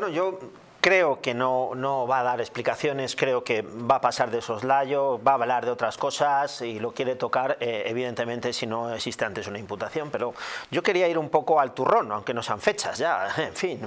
Bueno, yo creo que no, no, va a dar explicaciones, creo que va a pasar de soslayo, va a hablar de otras cosas y lo quiere tocar, eh, evidentemente, si no existe antes una imputación. Pero yo quería ir un poco al turrón, aunque no sean fechas ya, en fin.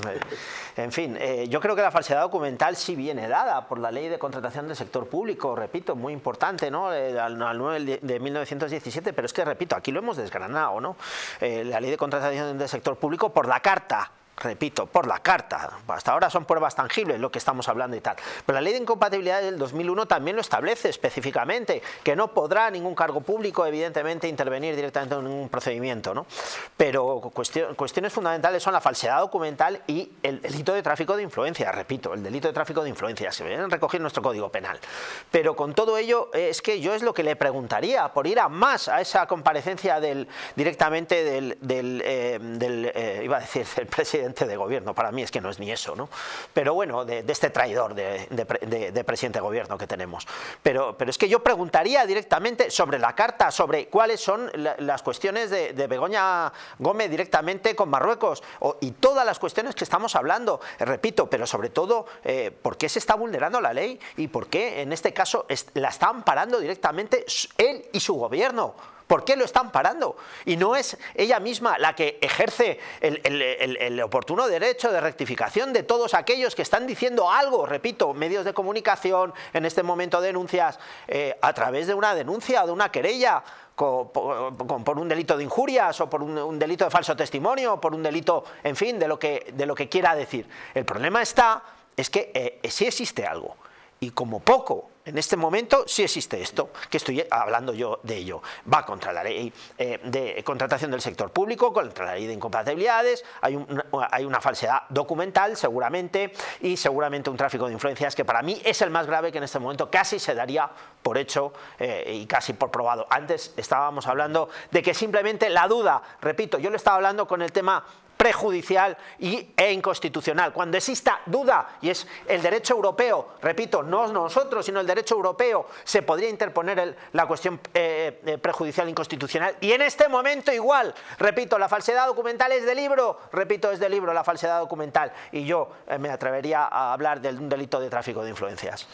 En fin, eh, yo creo que la falsedad documental sí viene dada por la ley de contratación del sector público, repito, muy importante, ¿no? Eh, al, 9 de 1917, pero es que, repito, aquí lo hemos desgranado, ¿no? la ley de contratación del sector público por la carta repito, por la carta, hasta ahora son pruebas tangibles lo que estamos hablando y tal, pero la ley de incompatibilidad del 2001 también lo establece específicamente, que no podrá ningún cargo público evidentemente intervenir directamente en ningún procedimiento, ¿no? pero cuestiones fundamentales son la falsedad documental y el delito de tráfico de influencia, repito, el delito de tráfico de influencia, se vienen a recoger nuestro código penal, pero con todo ello es que yo es lo que le preguntaría, por ir a más a esa comparecencia del, directamente del, del, eh, eh, iba a decir, del presidente de gobierno, para mí es que no es ni eso, ¿no? pero bueno, de, este traidor de, presidente de gobierno que tenemos. Pero, pero es que yo preguntaría directamente sobre la carta, sobre cuáles son las cuestiones de, Begoña Gómez directamente con Marruecos y todas las cuestiones que estamos hablando, repito, pero sobre todo, eh, ¿por qué se está vulnerando la ley y por qué en este caso la están parando directamente él y su gobierno? ¿Por qué lo están parando? Y no es ella misma la que ejerce el, oportuno derecho de rectificación de todos aquellos que están diciendo algo, repito, medios de comunicación, en este momento denuncias, eh, a través de una denuncia de una querella, por, un delito de injurias o por un, delito de falso testimonio o por un delito, en fin, de lo que, de lo que quiera decir. El problema está, es que eh, sí existe algo y como poco en este momento sí existe esto, que estoy hablando yo de ello. Va contra la ley eh, de contratación del sector público, contra la ley de incompatibilidades, hay, una falsedad documental seguramente y seguramente un tráfico de influencias que para mí es el más grave que en este momento casi se daría por hecho eh, y casi por probado. Antes estábamos hablando de que simplemente la duda, repito, yo le estaba hablando con el tema prejudicial y, e inconstitucional. Cuando exista duda, y es el derecho europeo, repito, no nosotros, sino el derecho europeo, se podría interponer la cuestión eh, eh, prejudicial inconstitucional. Y en este momento igual, repito, la falsedad documental es de libro, repito, es de libro la falsedad documental. Y yo eh, me atrevería a hablar de un delito de tráfico de influencias.